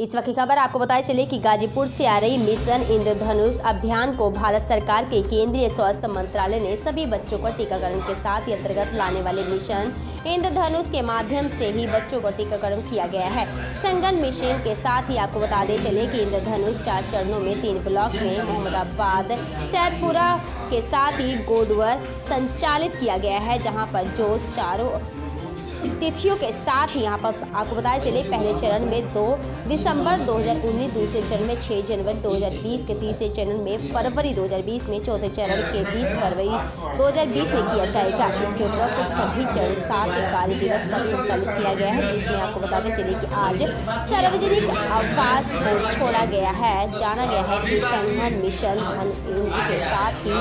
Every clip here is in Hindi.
इस वक्त की खबर आपको बताया चले कि गाजीपुर से आ रही मिशन इंद्रधनुष अभियान को भारत सरकार के केंद्रीय स्वास्थ्य मंत्रालय ने सभी बच्चों को टीकाकरण के साथ अंतर्गत लाने वाले मिशन इंद्रधनुष के माध्यम से ही बच्चों को टीकाकरण किया गया है। संगन मिशन के साथ ही आपको बता दें चले कि इंद्रधनुष चार चरणों में, तीन ब्लॉक में मोहम्मदाबाद सैदपुरा के साथ ही गोडवर संचालित किया गया है, जहाँ पर जो चारों तिथियों के साथ ही यहाँ पर आपको बताया चले, पहले चरण में 2 दिसंबर 2019 दूसरे चरण में 6 जनवरी 2020 के तीसरे चरण में फरवरी 2020 में चौथे चरण के 20 फरवरी 2020 में किया जाएगा। इसके उपरोक्त सभी चरण सात कार्य दिवस तक संचालित किया गया है, जिसमें आपको बताते चले कि आज सार्वजनिक अवकाश को छोड़ा गया है, जाना गया है कि संगठन मिशन के साथ ही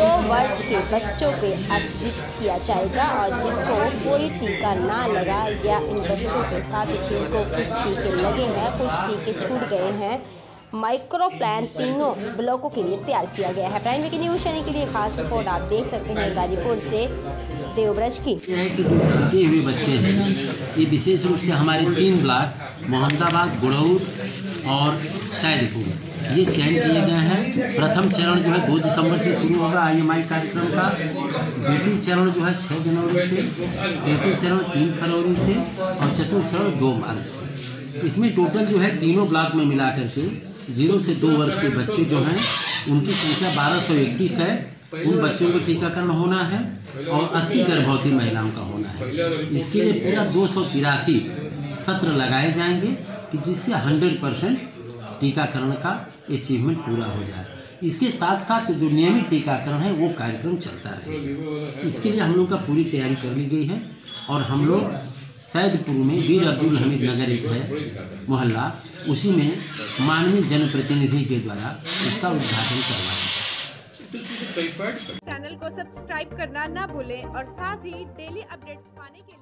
दो वर्ष के बच्चों पे अर्जित किया जाएगा और जिसको कोई टीका ना लगा, या इन बच्चों के साथ जिनको कुछ टीके लगे हैं कुछ टीके छूट गए हैं माइक्रो प्लान तीनों ब्लॉकों के लिए तैयार किया गया है। प्राइम की न्यूज़ चैनल के लिए खास रिपोर्ट आप देख सकते हैं। गाजीपुर से देवब्रज की। है हुए बच्चे हैं। ये विशेष रूप से हमारे तीन ब्लॉक, मोहम्मदाबाद गुड़ौर और सैदपुर। ये चयन किए गए हैं। प्रथम चरण जो है दो दिसंबर से शुरू होगा आई कार्यक्रम का। द्वितीय चरण जो है छः जनवरी से, तृतीय चरण तीन फरवरी से और चतुर्थ चरण दो मार्च से। इसमें टोटल जो है तीनों ब्लॉक में मिला करके ज़ीरो से दो वर्ष के बच्चे जो हैं, उनकी संख्या बारह सौ इक्कीस है। उन बच्चों को टीकाकरण होना है और अस्सी गर्भवती महिलाओं का होना है। इसके लिए पूरा दो सौ तिरासी सत्र लगाए जाएँगे कि जिससे हंड्रेड परसेंट टीकाकरण का अचीवमेंट पूरा हो जाए। इसके साथ साथ जो नियमित टीकाकरण है, वो कार्यक्रम चलता रहेगा। इसके लिए हम लोग का पूरी तैयारी कर ली गई है और हम लोग सैदपुर में वीर अब्दुल हमीद नगर एक है, मोहल्ला। उसी में माननीय जनप्रतिनिधि के द्वारा इसका उद्घाटन करवाया। चैनल को सब्सक्राइब करना ना भूलें और साथ ही डेली अपडेट्स पाने के लिए